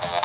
Bye.